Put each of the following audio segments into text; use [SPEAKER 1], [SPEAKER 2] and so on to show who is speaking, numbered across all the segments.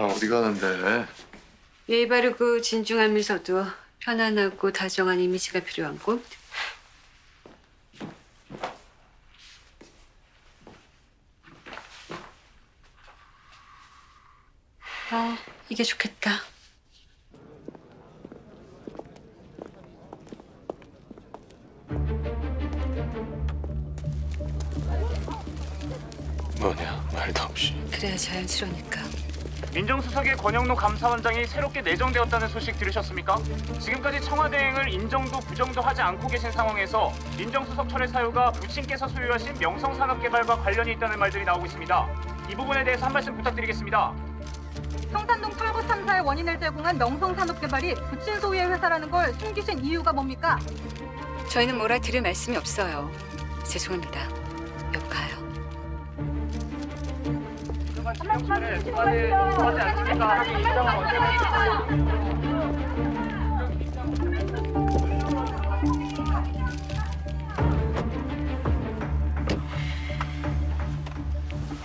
[SPEAKER 1] 아, 어디 가는데?
[SPEAKER 2] 예의 바르고 진중하면서도 편안하고 다정한 이미지가 필요한 곳. 아, 이게 좋겠다.
[SPEAKER 1] 뭐냐, 말도 없이.
[SPEAKER 2] 그래야 자연스러우니까.
[SPEAKER 3] 민정수석의 권영로 감사원장이 새롭게 내정되었다는 소식 들으셨습니까? 지금까지 청와대행을 인정도 부정도 하지 않고 계신 상황에서 민정수석 철회 사유가 부친께서 소유하신 명성산업개발과 관련이 있다는 말들이 나오고 있습니다. 이 부분에 대해서 한 말씀 부탁드리겠습니다.
[SPEAKER 4] 성산동 털고 참사의 원인을 제공한 명성산업개발이 부친 소유의 회사라는 걸 숨기신 이유가 뭡니까?
[SPEAKER 2] 저희는 뭐라 드릴 말씀이 없어요. 죄송합니다. 옆 가요.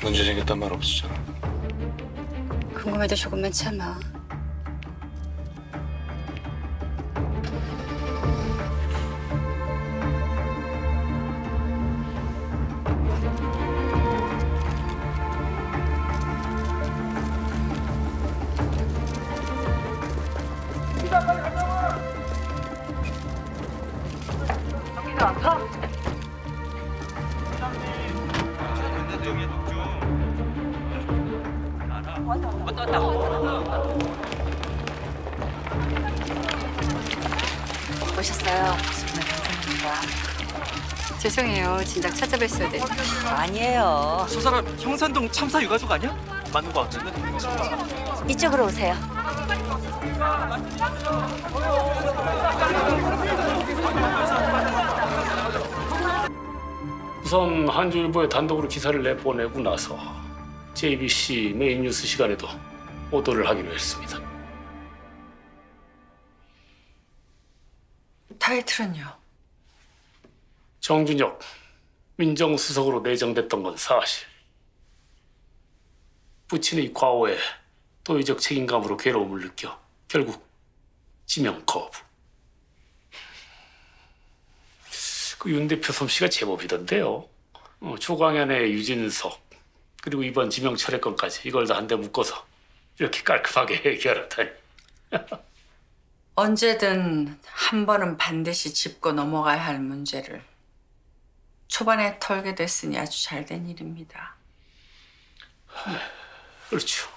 [SPEAKER 1] 문제 생겼단 말 없었잖아.
[SPEAKER 2] 궁금해도 조금만 참아. 오셨어요. 정말 감사합니다. 죄송해요. 진작 찾아뵀어야 돼.
[SPEAKER 5] 아니에요.
[SPEAKER 6] 저 사람 형산동 참사 유가족 아니야? 맞는 거 같은데?
[SPEAKER 5] 이쪽으로 오세요.
[SPEAKER 7] 우선 한주일보에 단독으로 기사를 내보내고 나서 JBC 메인 뉴스 시간에도 보도를 하기로 했습니다.
[SPEAKER 5] 타이틀은요?
[SPEAKER 7] 정준혁 민정수석으로 내정됐던 건 사실. 부친의 과오에 도의적 책임감으로 괴로움을 느껴 결국 지명 거부. 그 윤 대표 솜씨가 제법이던데요. 어, 초강연의 유진석 그리고 이번 지명 철회건까지 이걸 다 한데 묶어서 이렇게 깔끔하게 해결하다니.
[SPEAKER 8] 언제든 한 번은 반드시 짚고 넘어가야 할 문제를 초반에 털게 됐으니 아주 잘 된 일입니다.
[SPEAKER 7] 그렇죠.